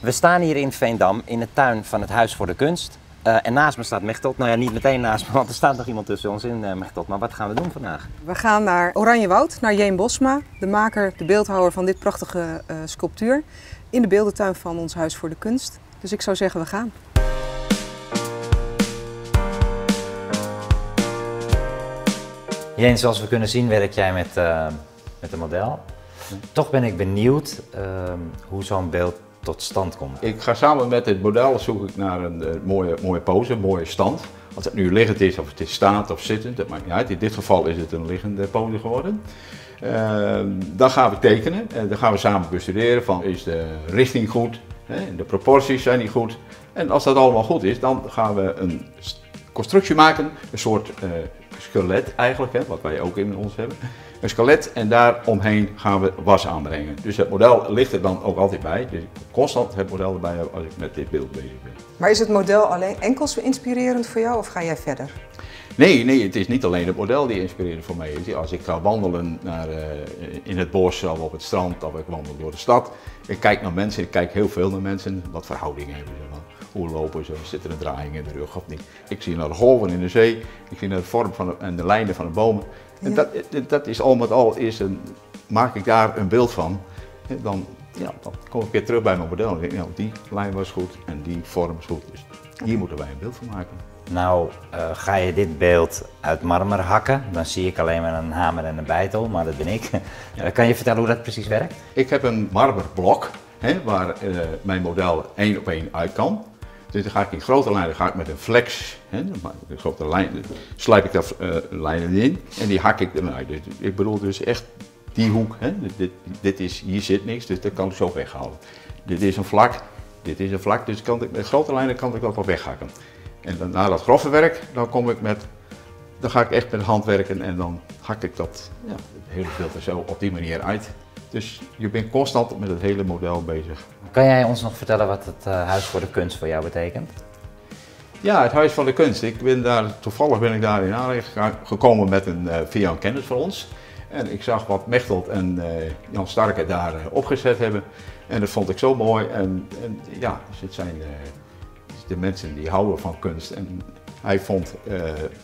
We staan hier in Veendam in de tuin van het Huis voor de Kunst. Uh, en naast me staat Mechtot. Nou ja, niet meteen naast me, want er staat nog iemand tussen ons in uh, Mechtot. Maar wat gaan we doen vandaag? We gaan naar Oranjewoud, naar Jeen Bosma, de maker, de beeldhouwer van dit prachtige uh, sculptuur. In de beeldentuin van ons Huis voor de Kunst. Dus ik zou zeggen, we gaan. Jeen, zoals we kunnen zien werk jij met, met een model. Toch ben ik benieuwd hoe zo'n beeld tot stand komt. Ik ga samen met het model zoek ik naar een, een mooie, mooie pose, een mooie stand. Als het nu liggend is of het is staand of zittend, dat maakt niet uit. In dit geval is het een liggende pose geworden. Uh, dan gaan we tekenen en dan gaan we samen bestuderen van is de richting goed, hè, de proporties zijn niet goed. En als dat allemaal goed is, dan gaan we een constructie maken, een soort uh, skelet eigenlijk, hè, wat wij ook in ons hebben een skelet en daar omheen gaan we was aanbrengen. Dus het model ligt er dan ook altijd bij. Dus constant het model erbij als ik met dit beeld bezig ben. Maar is het model alleen enkels inspirerend voor jou of ga jij verder? Nee, nee, het is niet alleen het model die inspirerend voor mij is. Als ik ga wandelen naar, uh, in het bos of op het strand of ik wandel door de stad. Ik kijk naar mensen, ik kijk heel veel naar mensen. Wat verhoudingen hebben ze dan? Hoe lopen ze? Zit er een draaiing in de rug of niet? Ik zie naar de golven in de zee. Ik zie naar de vorm van de, en de lijnen van de bomen. En dat, dat is al met al, is een, maak ik daar een beeld van, dan, ja, dan kom ik weer terug bij mijn model. En denk, nou, die lijn was goed en die vorm is goed. Dus hier moeten wij een beeld van maken. Nou, uh, ga je dit beeld uit marmer hakken, dan zie ik alleen maar een hamer en een bijtel, maar dat ben ik. Ja. kan je vertellen hoe dat precies werkt? Ik heb een marmerblok hè, waar uh, mijn model één op één uit kan. Dus dan ga ik in grote lijnen ga ik met een flex, hè, de grote lijn, slijp ik daar uh, lijnen in en die hak ik eruit. Dus ik bedoel dus echt die hoek, hè, dit, dit is, hier zit niks, dus dat kan ik zo weghalen. Dit is een vlak, dit is een vlak, dus kan ik, met grote lijnen kan ik dat wel weghakken. En dan, na dat grove werk, dan kom ik met, dan ga ik echt met hand werken en dan hak ik dat, ja, hele beeld er zo op die manier uit. Dus je bent constant met het hele model bezig. Kan jij ons nog vertellen wat het uh, Huis voor de Kunst voor jou betekent? Ja, het Huis voor de Kunst. Ik ben daar, toevallig ben ik daar in aanraking gekomen met een, uh, via een kennis van ons. En ik zag wat Mechtelt en uh, Jan Starke daar opgezet hebben. En dat vond ik zo mooi. En, en ja, dus het zijn de mensen die houden van kunst. En hij vond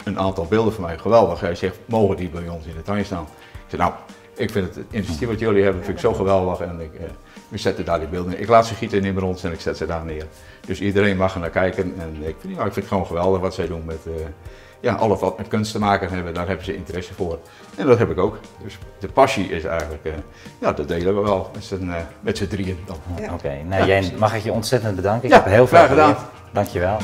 een aantal beelden van mij geweldig. Hij zegt, mogen die bij ons in de tuin staan? Ik zei, nou, ik vind het initiatief wat jullie hebben vind ik zo geweldig en ik, uh, we zetten daar die beelden Ik laat ze gieten in rond en ik zet ze daar neer. Dus iedereen mag er naar kijken en ik vind, ja, ik vind het gewoon geweldig wat zij doen met uh, ja, alles wat met kunst te maken hebben. Daar hebben ze interesse voor. En dat heb ik ook. Dus de passie is eigenlijk, uh, ja, dat delen we wel met z'n met drieën dan. Ja. Oké, okay. nou, Jane, mag ik je ontzettend bedanken. Ik ja, heb heel veel gedaan. Dankjewel.